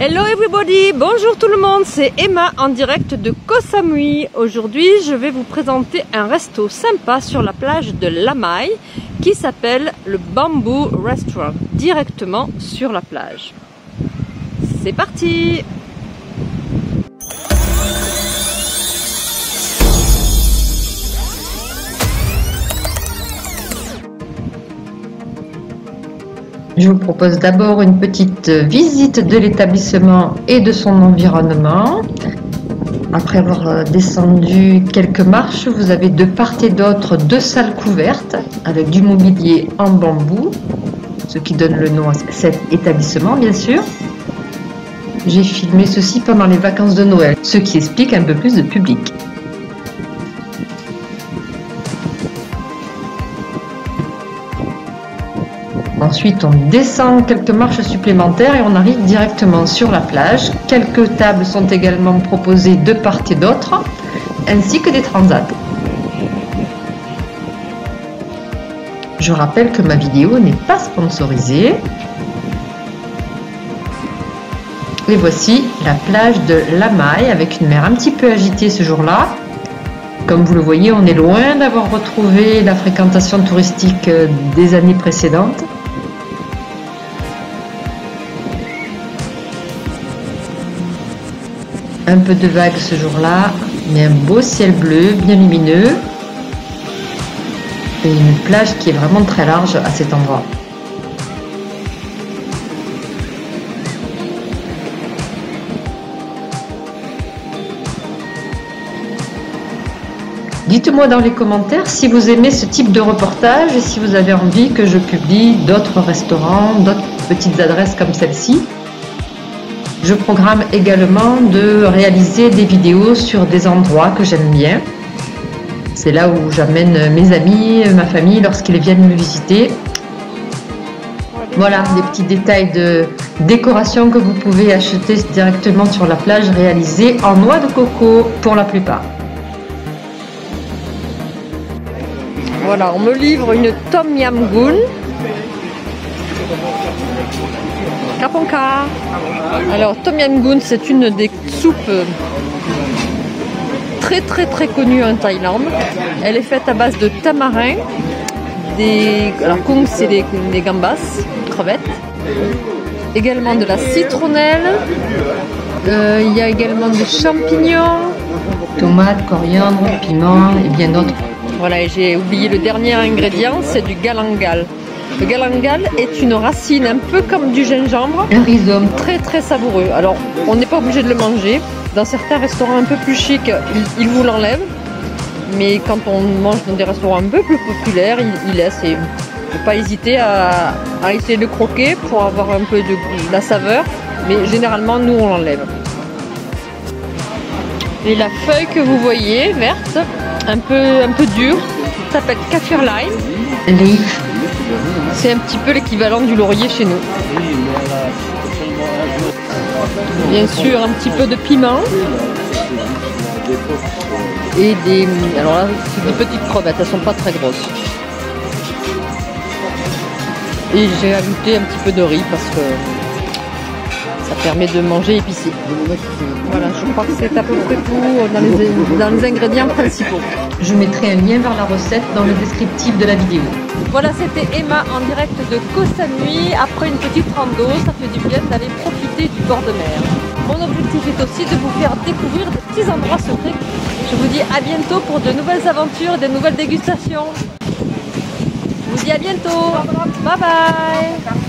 Hello everybody, bonjour tout le monde, c'est Emma en direct de Koh Samui. Aujourd'hui, je vais vous présenter un resto sympa sur la plage de Lamai qui s'appelle le Bamboo Restaurant, directement sur la plage. C'est parti Je vous propose d'abord une petite visite de l'établissement et de son environnement. Après avoir euh, descendu quelques marches, vous avez de part et d'autre deux salles couvertes avec du mobilier en bambou, ce qui donne le nom à cet établissement bien sûr. J'ai filmé ceci pendant les vacances de Noël, ce qui explique un peu plus de public. Ensuite, on descend quelques marches supplémentaires et on arrive directement sur la plage. Quelques tables sont également proposées de part et d'autre, ainsi que des transats. Je rappelle que ma vidéo n'est pas sponsorisée. Et voici la plage de La Maille avec une mer un petit peu agitée ce jour-là. Comme vous le voyez, on est loin d'avoir retrouvé la fréquentation touristique des années précédentes. Un peu de vagues ce jour-là, mais un beau ciel bleu, bien lumineux. Et une plage qui est vraiment très large à cet endroit. Dites-moi dans les commentaires si vous aimez ce type de reportage et si vous avez envie que je publie d'autres restaurants, d'autres petites adresses comme celle-ci. Je programme également de réaliser des vidéos sur des endroits que j'aime bien. C'est là où j'amène mes amis, ma famille lorsqu'ils viennent me visiter. Voilà des petits détails de décoration que vous pouvez acheter directement sur la plage réalisés en noix de coco pour la plupart. Voilà, on me livre une tom yam goon Kaponka. Alors, Tom Yam c'est une des soupes très très très connues en Thaïlande. Elle est faite à base de tamarin, des. Alors, kung, c'est des, gambas, crevettes. Également de la citronnelle. Euh, il y a également des champignons, tomates, coriandre, piment et bien d'autres. Voilà, et j'ai oublié le dernier ingrédient, c'est du galangal. Le galangal est une racine un peu comme du gingembre, un rhizome très très savoureux. Alors, on n'est pas obligé de le manger. Dans certains restaurants un peu plus chics, ils, vous l'enlèvent. Mais quand on mange dans des restaurants un peu plus populaires, ils, laissent. Et ne pas hésiter à, essayer de croquer pour avoir un peu de, la saveur. Mais généralement, nous, on l'enlève. Et la feuille que vous voyez, verte, un peu, un peu dure, s'appelle kaffir lime. C'est un petit peu l'équivalent du laurier chez nous. Bien sûr, un petit peu de piment. Et des. Alors là, c'est des petites crevettes, elles sont pas très grosses. Et j'ai ajouté un petit peu de riz parce que ça permet de manger épicé. Voilà, je crois que c'est à peu près tout les, dans les ingrédients principaux. Je mettrai un lien vers la recette dans le descriptif de la vidéo. Voilà, c'était Emma en direct de Koh Samui. Après une petite rando, ça fait du bien d'aller profiter du bord de mer. Mon objectif est aussi de vous faire découvrir des petits endroits secrets. Je vous dis à bientôt pour de nouvelles aventures et de nouvelles dégustations. Je vous dis à bientôt. Bye bye